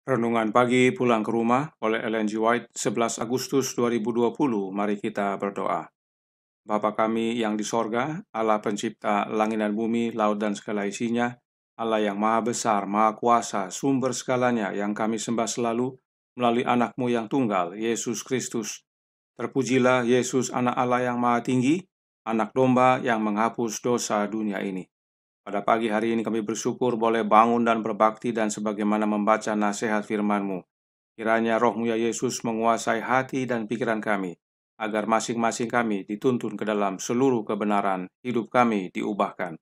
Renungan pagi pulang ke rumah oleh Ellen G. White 11 Agustus 2020. Mari kita berdoa. Bapa kami yang di sorga, Allah pencipta langit dan bumi, laut dan segala isinya, Allah yang maha besar, maha kuasa, sumber segalanya yang kami sembah selalu melalui anakmu yang tunggal, Yesus Kristus. Terpujilah Yesus anak Allah yang maha tinggi, anak domba yang menghapus dosa dunia ini. Pada pagi hari ini kami bersyukur boleh bangun dan berbakti dan sebagaimana membaca nasihat firman-Mu. Kiranya rohmu ya Yesus menguasai hati dan pikiran kami, agar masing-masing kami dituntun ke dalam seluruh kebenaran, hidup kami diubahkan.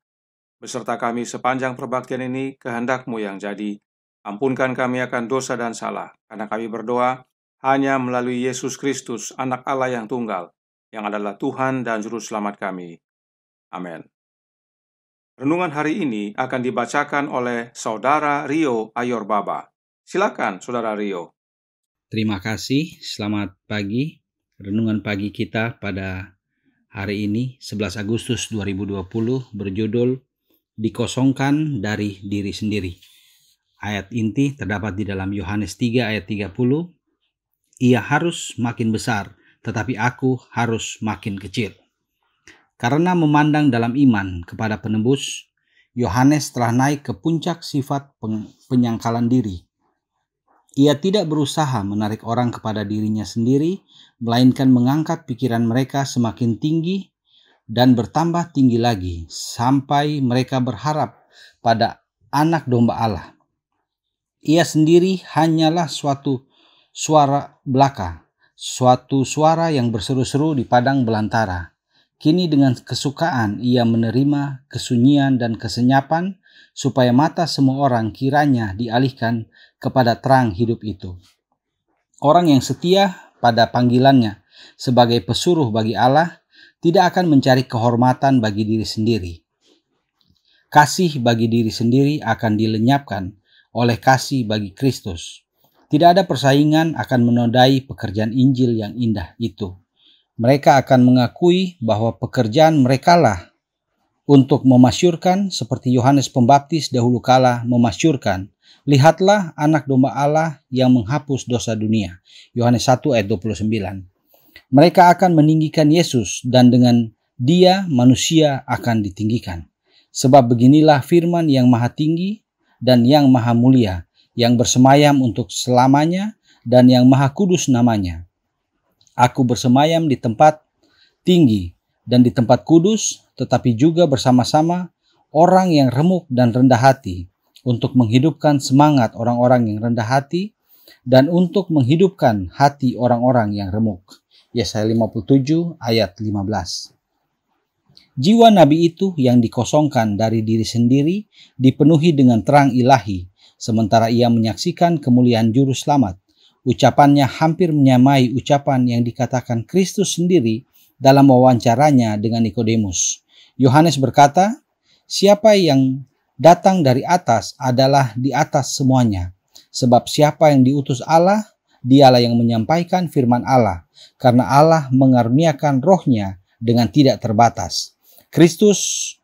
Beserta kami sepanjang perbaktian ini, kehendakmu yang jadi, ampunkan kami akan dosa dan salah, karena kami berdoa hanya melalui Yesus Kristus, anak Allah yang tunggal, yang adalah Tuhan dan Juru Selamat kami. Amin. Renungan hari ini akan dibacakan oleh Saudara Rio Ayorbaba. Silakan, Saudara Rio. Terima kasih, selamat pagi. Renungan pagi kita pada hari ini, 11 Agustus 2020, berjudul Dikosongkan dari Diri Sendiri. Ayat inti terdapat di dalam Yohanes 3 ayat 30. Ia harus makin besar, tetapi aku harus makin kecil. Karena memandang dalam iman kepada penebus, Yohanes telah naik ke puncak sifat penyangkalan diri. Ia tidak berusaha menarik orang kepada dirinya sendiri, melainkan mengangkat pikiran mereka semakin tinggi dan bertambah tinggi lagi sampai mereka berharap pada anak domba Allah. Ia sendiri hanyalah suatu suara belaka, suatu suara yang berseru-seru di padang belantara Kini dengan kesukaan ia menerima kesunyian dan kesenyapan supaya mata semua orang kiranya dialihkan kepada terang hidup itu. Orang yang setia pada panggilannya sebagai pesuruh bagi Allah tidak akan mencari kehormatan bagi diri sendiri. Kasih bagi diri sendiri akan dilenyapkan oleh kasih bagi Kristus. Tidak ada persaingan akan menodai pekerjaan Injil yang indah itu mereka akan mengakui bahwa pekerjaan merekalah untuk memasyurkan seperti Yohanes Pembaptis dahulu kala memasyurkan. Lihatlah anak domba Allah yang menghapus dosa dunia. Yohanes 1 ayat 29. Mereka akan meninggikan Yesus dan dengan dia manusia akan ditinggikan. Sebab beginilah firman yang maha tinggi dan yang maha mulia, yang bersemayam untuk selamanya dan yang maha kudus namanya Aku bersemayam di tempat tinggi dan di tempat kudus, tetapi juga bersama-sama orang yang remuk dan rendah hati, untuk menghidupkan semangat orang-orang yang rendah hati dan untuk menghidupkan hati orang-orang yang remuk. Yesaya 57 ayat 15. Jiwa nabi itu yang dikosongkan dari diri sendiri dipenuhi dengan terang ilahi, sementara ia menyaksikan kemuliaan juru selamat Ucapannya hampir menyamai ucapan yang dikatakan Kristus sendiri dalam wawancaranya dengan Nikodemus. Yohanes berkata, "Siapa yang datang dari atas adalah di atas semuanya, sebab siapa yang diutus Allah, dialah yang menyampaikan firman Allah, karena Allah mengaruniakan rohnya dengan tidak terbatas." Kristus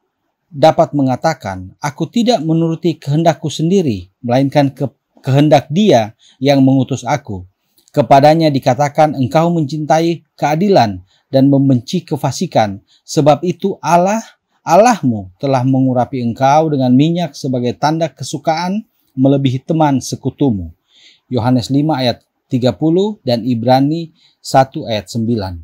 dapat mengatakan, "Aku tidak menuruti kehendakku sendiri, melainkan ke kehendak Dia yang mengutus aku. Kepadanya dikatakan engkau mencintai keadilan dan membenci kefasikan, sebab itu Allah, Allahmu telah mengurapi engkau dengan minyak sebagai tanda kesukaan melebihi teman sekutumu. Yohanes 5 ayat 30 dan Ibrani 1 ayat 9.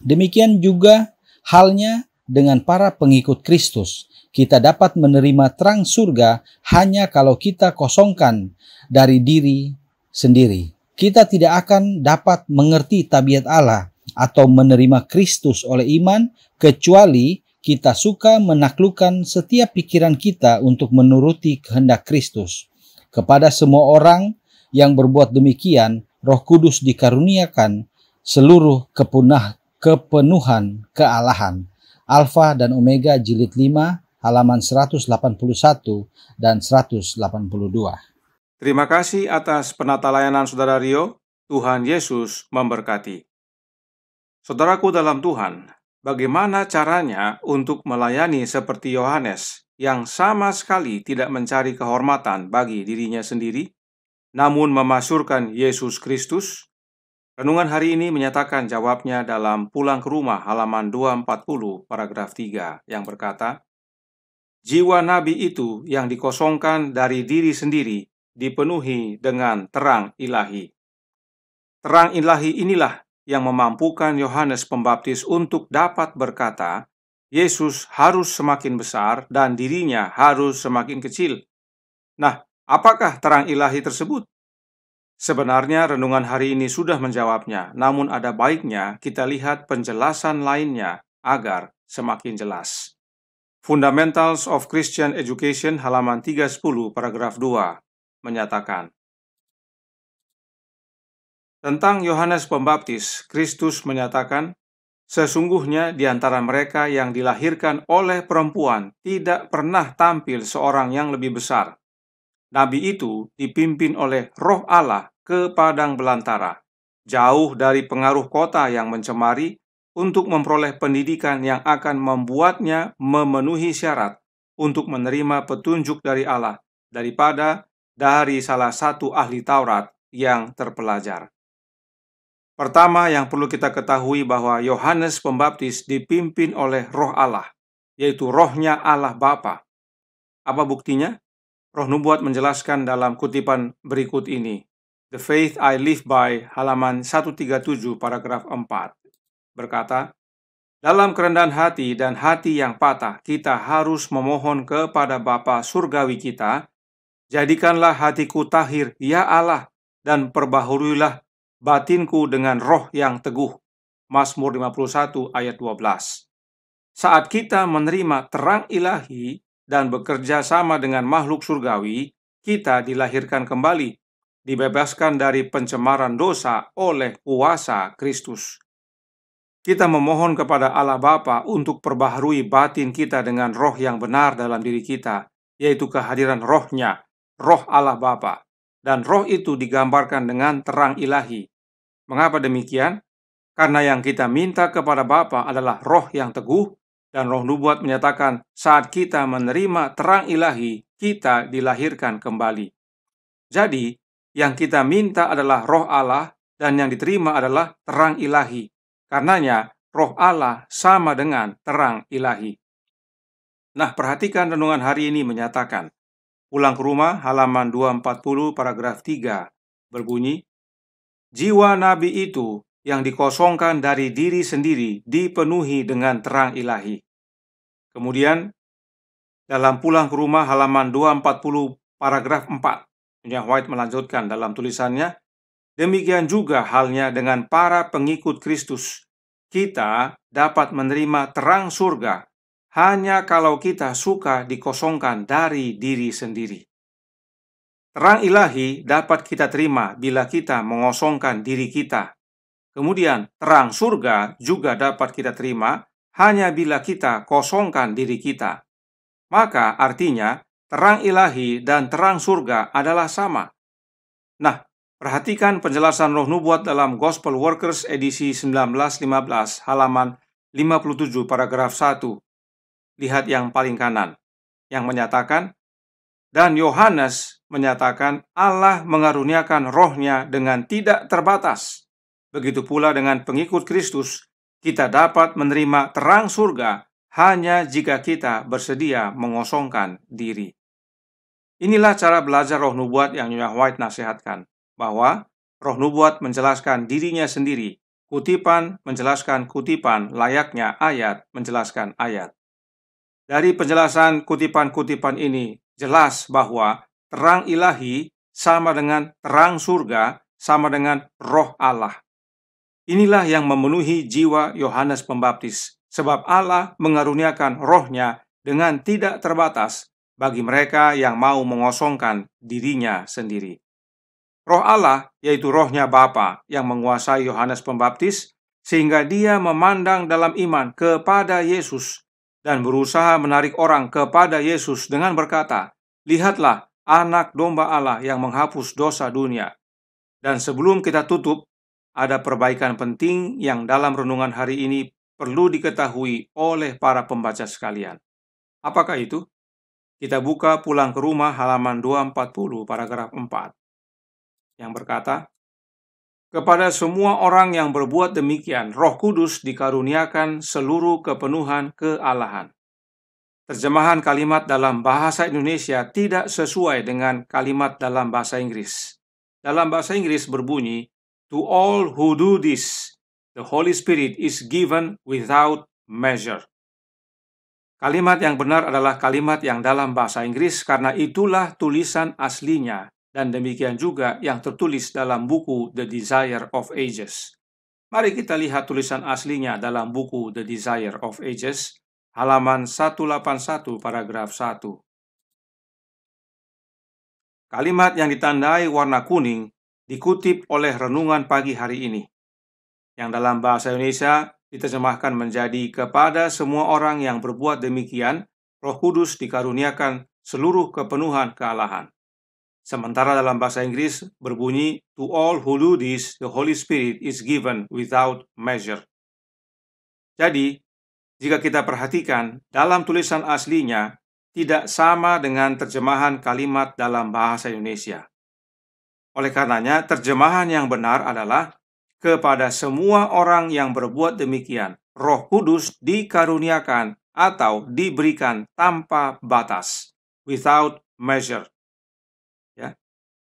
Demikian juga halnya dengan para pengikut Kristus kita dapat menerima terang surga hanya kalau kita kosongkan dari diri sendiri. Kita tidak akan dapat mengerti tabiat Allah atau menerima Kristus oleh iman kecuali kita suka menaklukkan setiap pikiran kita untuk menuruti kehendak Kristus. Kepada semua orang yang berbuat demikian, Roh Kudus dikaruniakan seluruh kepunah, kepenuhan kealahan. Alfa dan Omega jilid 5 halaman 181 dan 182. Terima kasih atas penata layanan Saudara Rio. Tuhan Yesus memberkati. Saudaraku dalam Tuhan, bagaimana caranya untuk melayani seperti Yohanes yang sama sekali tidak mencari kehormatan bagi dirinya sendiri? namun memasyurkan Yesus Kristus? Renungan hari ini menyatakan jawabnya dalam Pulang ke Rumah halaman 240 paragraf 3 yang berkata, Jiwa nabi itu yang dikosongkan dari diri sendiri dipenuhi dengan terang ilahi. Terang ilahi inilah yang memampukan Yohanes Pembaptis untuk dapat berkata, Yesus harus semakin besar dan dirinya harus semakin kecil. Nah, apakah terang ilahi tersebut? Sebenarnya renungan hari ini sudah menjawabnya, namun ada baiknya kita lihat penjelasan lainnya agar semakin jelas. Fundamentals of Christian Education halaman 310 paragraf 2 menyatakan Tentang Yohanes Pembaptis, Kristus menyatakan, Sesungguhnya di antara mereka yang dilahirkan oleh perempuan tidak pernah tampil seorang yang lebih besar, Nabi itu dipimpin oleh roh Allah ke padang belantara, jauh dari pengaruh kota yang mencemari untuk memperoleh pendidikan yang akan membuatnya memenuhi syarat untuk menerima petunjuk dari Allah daripada dari salah satu ahli Taurat yang terpelajar. Pertama yang perlu kita ketahui bahwa Yohanes Pembaptis dipimpin oleh roh Allah, yaitu rohnya Allah Bapa. Apa buktinya? Roh Nubuat menjelaskan dalam kutipan berikut ini. The Faith I Live By, halaman 137, paragraf 4. Berkata, dalam kerendahan hati dan hati yang patah, kita harus memohon kepada Bapa Surgawi kita, jadikanlah hatiku tahir, ya Allah, dan perbaharuilah batinku dengan roh yang teguh. Mazmur 51 ayat 12. Saat kita menerima terang ilahi, dan bekerja sama dengan makhluk surgawi, kita dilahirkan kembali, dibebaskan dari pencemaran dosa oleh kuasa Kristus. Kita memohon kepada Allah Bapa untuk perbaharui batin kita dengan roh yang benar dalam diri kita, yaitu kehadiran rohnya, roh Allah Bapa. Dan roh itu digambarkan dengan terang ilahi. Mengapa demikian? Karena yang kita minta kepada Bapa adalah roh yang teguh, dan roh nubuat menyatakan saat kita menerima terang ilahi, kita dilahirkan kembali. Jadi, yang kita minta adalah roh Allah dan yang diterima adalah terang ilahi. Karenanya, roh Allah sama dengan terang ilahi. Nah, perhatikan renungan hari ini menyatakan, pulang ke rumah halaman 240 paragraf 3 berbunyi, Jiwa nabi itu yang dikosongkan dari diri sendiri dipenuhi dengan terang ilahi. Kemudian, dalam pulang ke rumah halaman 240 paragraf 4, yang White melanjutkan dalam tulisannya, demikian juga halnya dengan para pengikut Kristus. Kita dapat menerima terang surga hanya kalau kita suka dikosongkan dari diri sendiri. Terang ilahi dapat kita terima bila kita mengosongkan diri kita Kemudian, terang surga juga dapat kita terima hanya bila kita kosongkan diri kita. Maka artinya, terang ilahi dan terang surga adalah sama. Nah, perhatikan penjelasan roh nubuat dalam Gospel Workers edisi 1915 halaman 57 paragraf 1. Lihat yang paling kanan, yang menyatakan, dan Yohanes menyatakan Allah mengaruniakan rohnya dengan tidak terbatas Begitu pula dengan pengikut Kristus, kita dapat menerima terang surga hanya jika kita bersedia mengosongkan diri. Inilah cara belajar roh nubuat yang Nyonya White nasihatkan, bahwa roh nubuat menjelaskan dirinya sendiri, kutipan menjelaskan kutipan layaknya ayat menjelaskan ayat. Dari penjelasan kutipan-kutipan ini, jelas bahwa terang ilahi sama dengan terang surga, sama dengan roh Allah. Inilah yang memenuhi jiwa Yohanes Pembaptis, sebab Allah mengaruniakan rohnya dengan tidak terbatas bagi mereka yang mau mengosongkan dirinya sendiri. Roh Allah, yaitu rohnya Bapa yang menguasai Yohanes Pembaptis, sehingga dia memandang dalam iman kepada Yesus dan berusaha menarik orang kepada Yesus dengan berkata, Lihatlah anak domba Allah yang menghapus dosa dunia. Dan sebelum kita tutup, ada perbaikan penting yang dalam renungan hari ini perlu diketahui oleh para pembaca sekalian. Apakah itu? Kita buka pulang ke rumah halaman 240 paragraf 4. Yang berkata, Kepada semua orang yang berbuat demikian, roh kudus dikaruniakan seluruh kepenuhan kealahan. Terjemahan kalimat dalam bahasa Indonesia tidak sesuai dengan kalimat dalam bahasa Inggris. Dalam bahasa Inggris berbunyi, To all who do this, the Holy Spirit is given without measure. Kalimat yang benar adalah kalimat yang dalam bahasa Inggris karena itulah tulisan aslinya dan demikian juga yang tertulis dalam buku The Desire of Ages. Mari kita lihat tulisan aslinya dalam buku The Desire of Ages, halaman 181 paragraf 1. Kalimat yang ditandai warna kuning dikutip oleh renungan pagi hari ini, yang dalam bahasa Indonesia diterjemahkan menjadi kepada semua orang yang berbuat demikian, roh kudus dikaruniakan seluruh kepenuhan kealahan. Sementara dalam bahasa Inggris berbunyi, To all who do this, the Holy Spirit is given without measure. Jadi, jika kita perhatikan, dalam tulisan aslinya tidak sama dengan terjemahan kalimat dalam bahasa Indonesia. Oleh karenanya, terjemahan yang benar adalah kepada semua orang yang berbuat demikian, Roh Kudus dikaruniakan atau diberikan tanpa batas, without measure.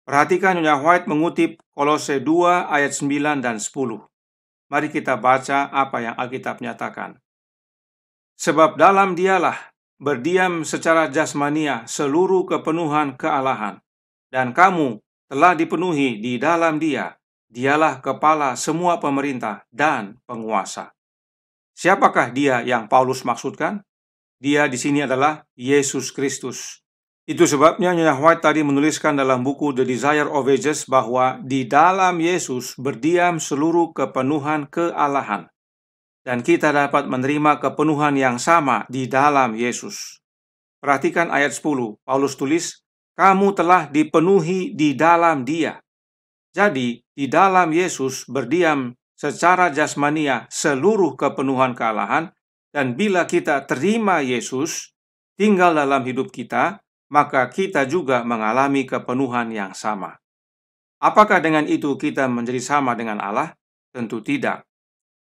Perhatikan Nyonya White mengutip Kolose 2 ayat 9 dan 10. Mari kita baca apa yang Alkitab nyatakan. Sebab dalam dialah berdiam secara jasmania seluruh kepenuhan kealahan. Dan kamu telah dipenuhi di dalam dia. Dialah kepala semua pemerintah dan penguasa. Siapakah dia yang Paulus maksudkan? Dia di sini adalah Yesus Kristus. Itu sebabnya Nyonya White tadi menuliskan dalam buku The Desire of Ages bahwa di dalam Yesus berdiam seluruh kepenuhan kealahan. Dan kita dapat menerima kepenuhan yang sama di dalam Yesus. Perhatikan ayat 10, Paulus tulis, Kamu telah dipenuhi di dalam dia. Jadi, di dalam Yesus berdiam secara jasmania seluruh kepenuhan kealahan, dan bila kita terima Yesus, tinggal dalam hidup kita, maka kita juga mengalami kepenuhan yang sama. Apakah dengan itu kita menjadi sama dengan Allah? Tentu tidak.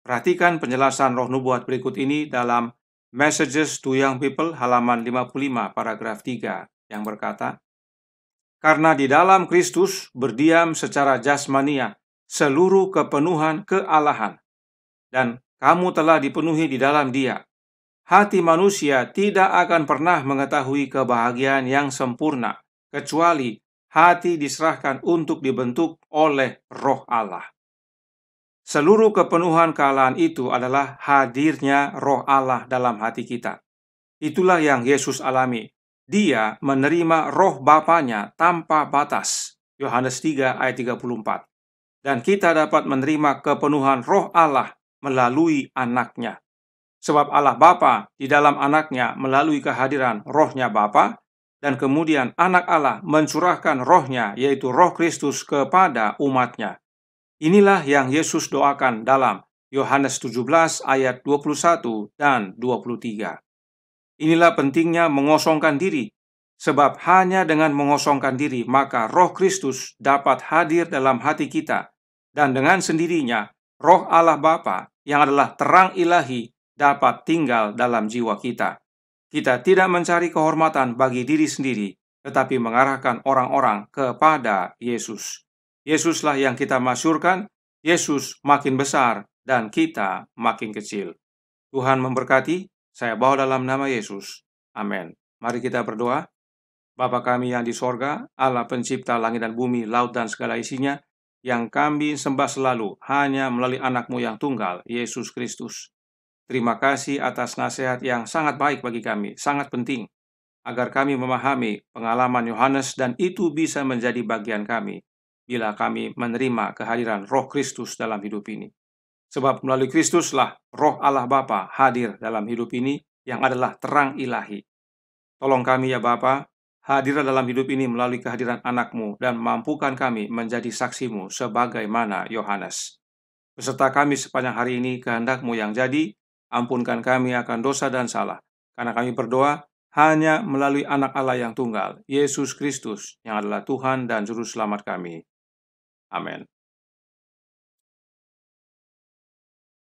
Perhatikan penjelasan roh nubuat berikut ini dalam Messages to Young People halaman 55 paragraf 3 yang berkata, Karena di dalam Kristus berdiam secara jasmania seluruh kepenuhan kealahan, dan kamu telah dipenuhi di dalam dia, hati manusia tidak akan pernah mengetahui kebahagiaan yang sempurna, kecuali hati diserahkan untuk dibentuk oleh roh Allah. Seluruh kepenuhan kealahan itu adalah hadirnya roh Allah dalam hati kita. Itulah yang Yesus alami. Dia menerima roh Bapaknya tanpa batas. Yohanes 3 ayat 34. Dan kita dapat menerima kepenuhan roh Allah melalui anaknya. Sebab Allah Bapa di dalam anaknya melalui kehadiran rohnya Bapa, dan kemudian anak Allah mencurahkan rohnya, yaitu roh Kristus kepada umatnya. Inilah yang Yesus doakan dalam Yohanes 17 ayat 21 dan 23. Inilah pentingnya mengosongkan diri, sebab hanya dengan mengosongkan diri maka roh Kristus dapat hadir dalam hati kita, dan dengan sendirinya roh Allah Bapa yang adalah terang ilahi dapat tinggal dalam jiwa kita. Kita tidak mencari kehormatan bagi diri sendiri, tetapi mengarahkan orang-orang kepada Yesus. Yesuslah yang kita masyurkan, Yesus makin besar dan kita makin kecil. Tuhan memberkati, saya bawa dalam nama Yesus. Amin. Mari kita berdoa. Bapa kami yang di sorga, Allah pencipta langit dan bumi, laut dan segala isinya, yang kami sembah selalu hanya melalui anakmu yang tunggal, Yesus Kristus. Terima kasih atas nasihat yang sangat baik bagi kami, sangat penting, agar kami memahami pengalaman Yohanes dan itu bisa menjadi bagian kami bila kami menerima kehadiran roh Kristus dalam hidup ini. Sebab melalui Kristuslah roh Allah Bapa hadir dalam hidup ini yang adalah terang ilahi. Tolong kami ya Bapa, hadirlah dalam hidup ini melalui kehadiran anakmu dan mampukan kami menjadi saksimu sebagaimana Yohanes. Beserta kami sepanjang hari ini kehendakmu yang jadi, Ampunkan kami akan dosa dan salah, karena kami berdoa hanya melalui anak Allah yang tunggal, Yesus Kristus, yang adalah Tuhan dan Juru Selamat kami. Amin.